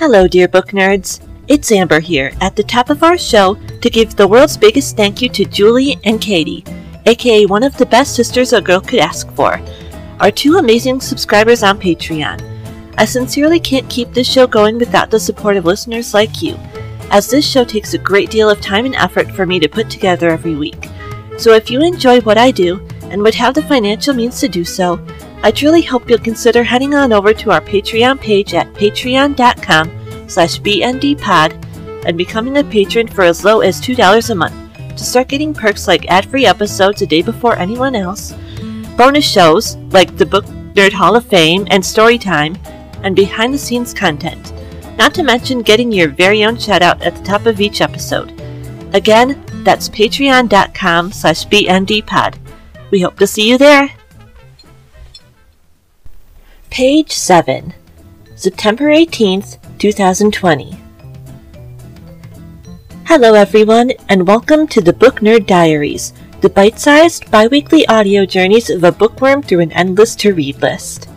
Hello, dear book nerds. It's Amber here at the top of our show to give the world's biggest thank you to Julie and Katie, aka one of the best sisters a girl could ask for, our two amazing subscribers on Patreon. I sincerely can't keep this show going without the support of listeners like you, as this show takes a great deal of time and effort for me to put together every week. So if you enjoy what I do and would have the financial means to do so, I truly hope you'll consider heading on over to our Patreon page at patreon.com slash bndpod and becoming a patron for as low as $2 a month to start getting perks like ad-free episodes a day before anyone else, bonus shows like the Book Nerd Hall of Fame and Storytime, and behind-the-scenes content, not to mention getting your very own shout-out at the top of each episode. Again, that's patreon.com slash bndpod. We hope to see you there! Page 7 September 18th, 2020 Hello everyone, and welcome to the Book Nerd Diaries, the bite-sized, bi-weekly audio journeys of a bookworm through an endless to-read list.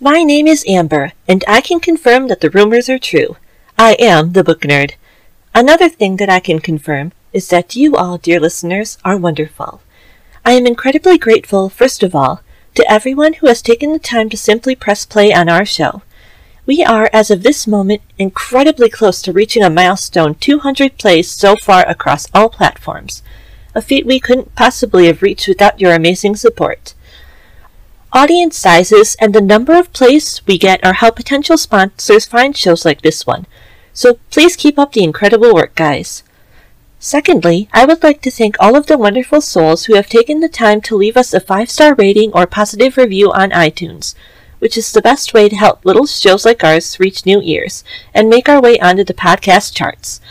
My name is Amber, and I can confirm that the rumors are true. I am the Book Nerd. Another thing that I can confirm is that you all, dear listeners, are wonderful. I am incredibly grateful, first of all, to everyone who has taken the time to simply press play on our show. We are, as of this moment, incredibly close to reaching a milestone 200 plays so far across all platforms, a feat we couldn't possibly have reached without your amazing support. Audience sizes and the number of plays we get are how potential sponsors find shows like this one, so please keep up the incredible work, guys. Secondly, I would like to thank all of the wonderful souls who have taken the time to leave us a five star rating or positive review on iTunes which is the best way to help little shows like ours reach new ears and make our way onto the podcast charts.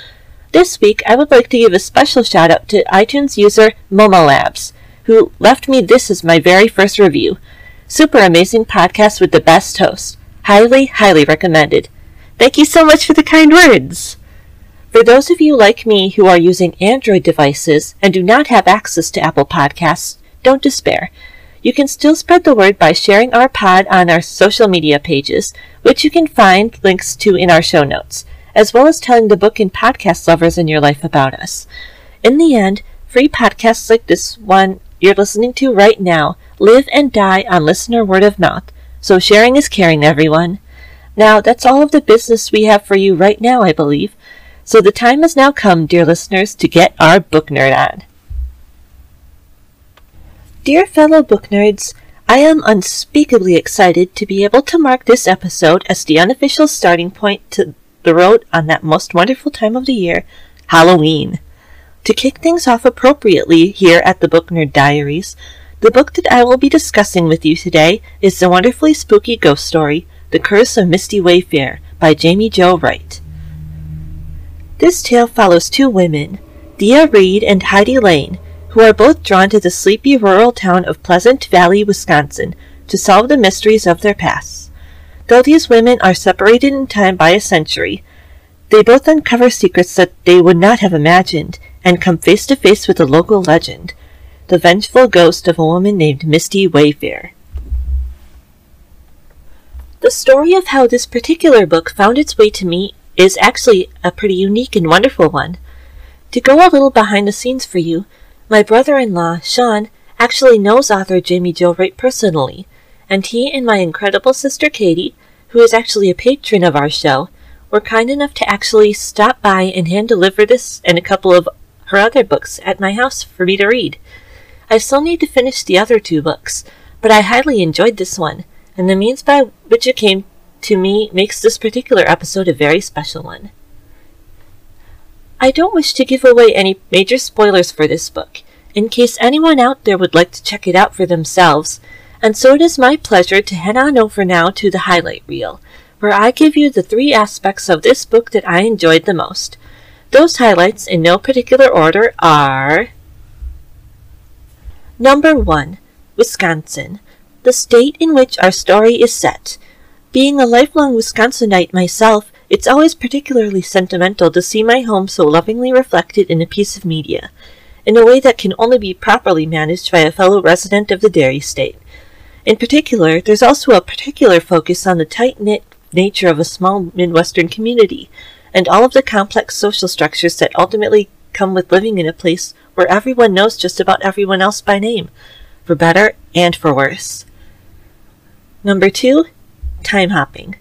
This week, I would like to give a special shout out to iTunes user Momo Labs, who left me this as my very first review. Super amazing podcast with the best host. Highly, highly recommended. Thank you so much for the kind words. For those of you like me who are using Android devices and do not have access to Apple Podcasts, don't despair. You can still spread the word by sharing our pod on our social media pages, which you can find links to in our show notes, as well as telling the book and podcast lovers in your life about us. In the end, free podcasts like this one you're listening to right now live and die on listener word of mouth, so sharing is caring, everyone. Now, that's all of the business we have for you right now, I believe. So the time has now come, dear listeners, to get our book nerd on. Dear fellow book nerds, I am unspeakably excited to be able to mark this episode as the unofficial starting point to the road on that most wonderful time of the year, Halloween. To kick things off appropriately here at the Book Nerd Diaries, the book that I will be discussing with you today is the wonderfully spooky ghost story, The Curse of Misty Wayfair by Jaime Jo Wright. This tale follows two women, Thea Reed and Heidi Lane, who are both drawn to the sleepy rural town of Pleasant Valley, Wisconsin, to solve the mysteries of their pasts. Though these women are separated in time by a century, they both uncover secrets that they would not have imagined and come face to face with a local legend, the vengeful ghost of a woman named Misty Wayfair. The story of how this particular book found its way to me is actually a pretty unique and wonderful one. To go a little behind the scenes for you, my brother-in-law, Sean, actually knows author Jaime Jo Wright personally, and he and my incredible sister Katie, who is actually a patron of our show, were kind enough to actually stop by and hand deliver this and a couple of her other books at my house for me to read. I still need to finish the other two books, but I highly enjoyed this one, and the means by which it came to me makes this particular episode a very special one. I don't wish to give away any major spoilers for this book, in case anyone out there would like to check it out for themselves, and so it is my pleasure to head on over now to the highlight reel, where I give you the three aspects of this book that I enjoyed the most. Those highlights, in no particular order, are Number 1. Wisconsin, the state in which our story is set. Being a lifelong Wisconsinite myself, it's always particularly sentimental to see my home so lovingly reflected in a piece of media, in a way that can only be properly managed by a fellow resident of the dairy state. In particular, there's also a particular focus on the tight knit nature of a small Midwestern community and all of the complex social structures that ultimately come with living in a place where everyone knows just about everyone else by name, for better and for worse. Number two, time hopping.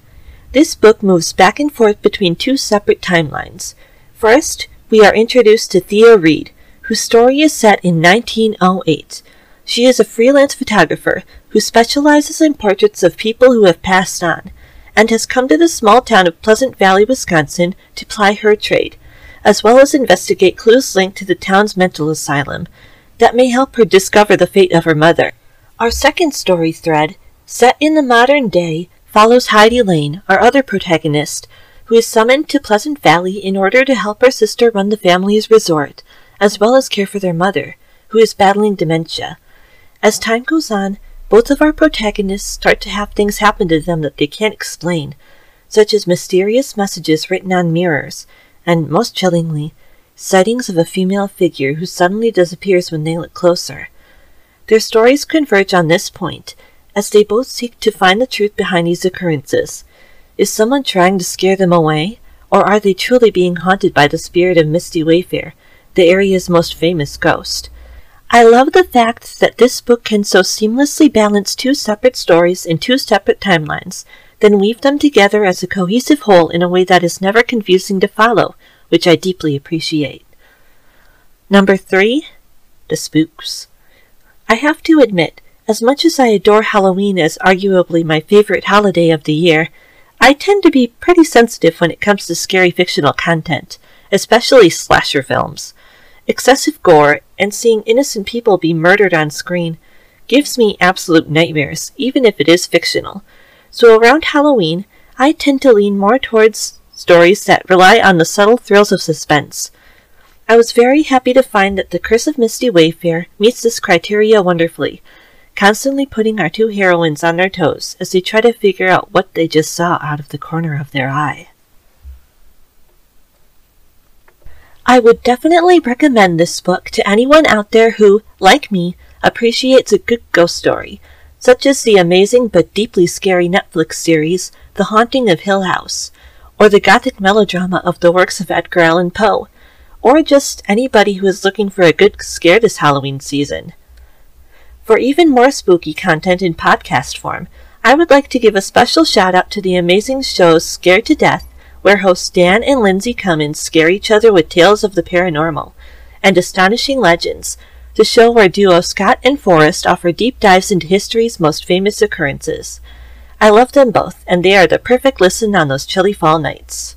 This book moves back and forth between two separate timelines. First, we are introduced to Thea Reed, whose story is set in 1908. She is a freelance photographer who specializes in portraits of people who have passed on, and has come to the small town of Pleasant Valley, Wisconsin to ply her trade, as well as investigate clues linked to the town's mental asylum that may help her discover the fate of her mother. Our second story thread, set in the modern day, follows Heidi Lane, our other protagonist, who is summoned to Pleasant Valley in order to help her sister run the family's resort, as well as care for their mother, who is battling dementia. As time goes on, both of our protagonists start to have things happen to them that they can't explain, such as mysterious messages written on mirrors, and, most chillingly, sightings of a female figure who suddenly disappears when they look closer. Their stories converge on this point, as they both seek to find the truth behind these occurrences. Is someone trying to scare them away, or are they truly being haunted by the spirit of Misty Wayfair, the area's most famous ghost? I love the fact that this book can so seamlessly balance two separate stories in two separate timelines, then weave them together as a cohesive whole in a way that is never confusing to follow, which I deeply appreciate. Number three, The Spooks. I have to admit, as much as I adore Halloween as arguably my favorite holiday of the year, I tend to be pretty sensitive when it comes to scary fictional content, especially slasher films. Excessive gore and seeing innocent people be murdered on screen gives me absolute nightmares, even if it is fictional. So around Halloween, I tend to lean more towards stories that rely on the subtle thrills of suspense. I was very happy to find that The Curse of Misty Wayfair meets this criteria wonderfully, constantly putting our two heroines on their toes as they try to figure out what they just saw out of the corner of their eye. I would definitely recommend this book to anyone out there who, like me, appreciates a good ghost story, such as the amazing but deeply scary Netflix series The Haunting of Hill House, or the gothic melodrama of the works of Edgar Allan Poe, or just anybody who is looking for a good scare this Halloween season. For even more spooky content in podcast form, I would like to give a special shout out to the amazing shows Scared to Death where hosts Dan and Lindsay Cummins scare each other with tales of the paranormal, and Astonishing Legends, the show where duo Scott and Forrest offer deep dives into history's most famous occurrences. I love them both, and they are the perfect listen on those chilly fall nights.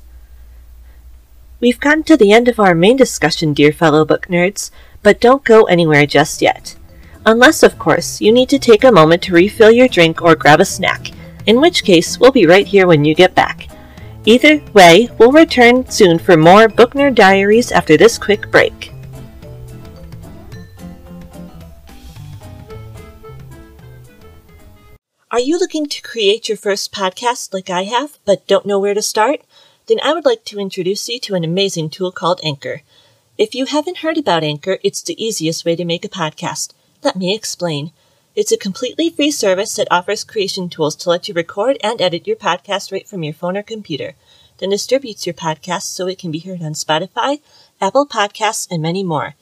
We've gotten to the end of our main discussion, dear fellow book nerds, but don't go anywhere just yet. Unless, of course, you need to take a moment to refill your drink or grab a snack, in which case we'll be right here when you get back. Either way, we'll return soon for more Book Nerd Diaries after this quick break. Are you looking to create your first podcast like I have, but don't know where to start? Then I would like to introduce you to an amazing tool called Anchor. If you haven't heard about Anchor, it's the easiest way to make a podcast. Let me explain. It's a completely free service that offers creation tools to let you record and edit your podcast right from your phone or computer, then distributes your podcast so it can be heard on Spotify, Apple Podcasts, and many more.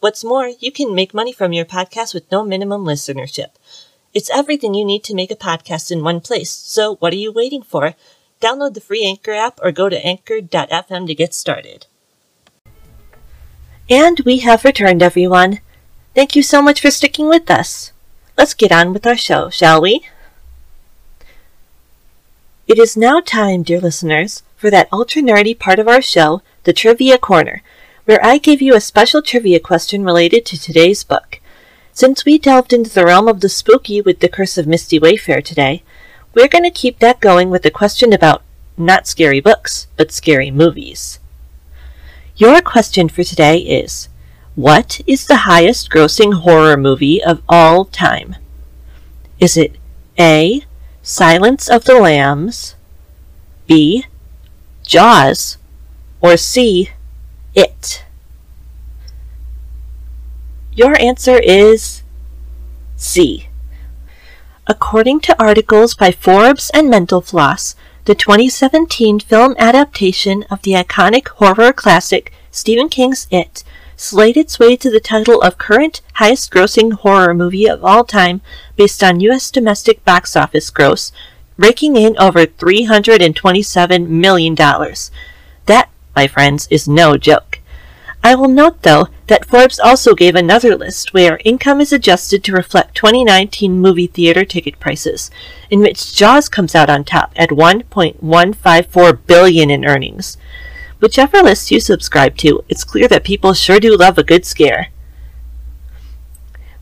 What's more, you can make money from your podcast with no minimum listenership. It's everything you need to make a podcast in one place, so what are you waiting for? Download the free Anchor app or go to anchor.fm to get started. And we have returned, everyone. Thank you so much for sticking with us. Let's get on with our show, shall we? It is now time, dear listeners, for that ultra nerdy part of our show, the Trivia Corner, where I give you a special trivia question related to today's book. Since we delved into the realm of the spooky with The Curse of Misty Wayfair today, we're going to keep that going with a question about not scary books, but scary movies. Your question for today is what is the highest grossing horror movie of all time? Is it A. Silence of the Lambs, B. Jaws, or C. It? Your answer is C. According to articles by Forbes and Mental Floss, the 2017 film adaptation of the iconic horror classic Stephen King's It slayed its way to the title of current highest grossing horror movie of all time based on U.S. domestic box office gross, raking in over $327 million. That, my friends, is no joke. I will note, though, that Forbes also gave another list where income is adjusted to reflect 2019 movie theater ticket prices, in which Jaws comes out on top at 1.154 billion in earnings. Whichever list you subscribe to, it's clear that people sure do love a good scare.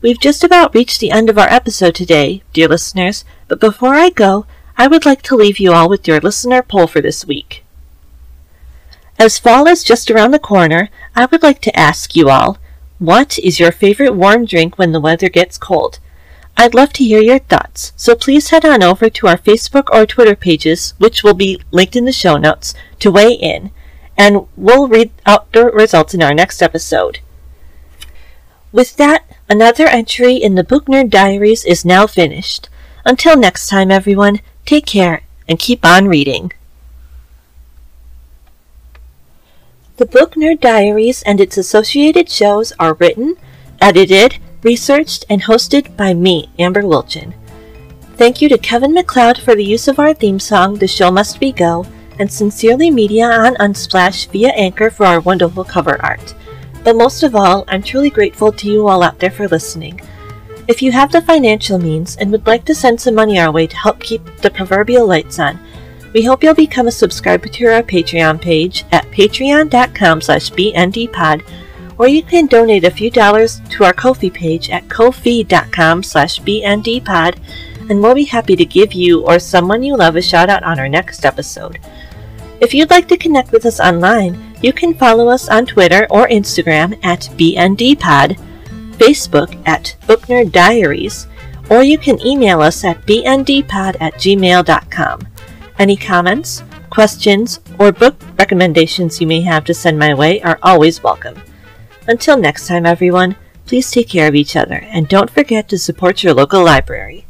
We've just about reached the end of our episode today, dear listeners, but before I go, I would like to leave you all with your listener poll for this week. As fall is just around the corner, I would like to ask you all, what is your favorite warm drink when the weather gets cold? I'd love to hear your thoughts, so please head on over to our Facebook or Twitter pages, which will be linked in the show notes, to weigh in, and we'll read out the results in our next episode. With that, another entry in the Book Nerd Diaries is now finished. Until next time, everyone, take care and keep on reading. The Book Nerd Diaries and its associated shows are written, edited, researched, and hosted by me, Amber Wilchin. Thank you to Kevin MacLeod for the use of our theme song, The Show Must Be Go, and Sincerely Media on Unsplash via Anchor for our wonderful cover art. But most of all, I'm truly grateful to you all out there for listening. If you have the financial means and would like to send some money our way to help keep the proverbial lights on, we hope you'll become a subscriber to our Patreon page at patreon.com slash bndpod, or you can donate a few dollars to our Ko-fi page at ko-fi.com slash bndpod, and we'll be happy to give you or someone you love a shout out on our next episode. If you'd like to connect with us online, you can follow us on Twitter or Instagram at bndpod, Facebook at Booknerd Diaries, or you can email us at bndpod at gmail.com. Any comments, questions, or book recommendations you may have to send my way are always welcome. Until next time, everyone, please take care of each other and don't forget to support your local library.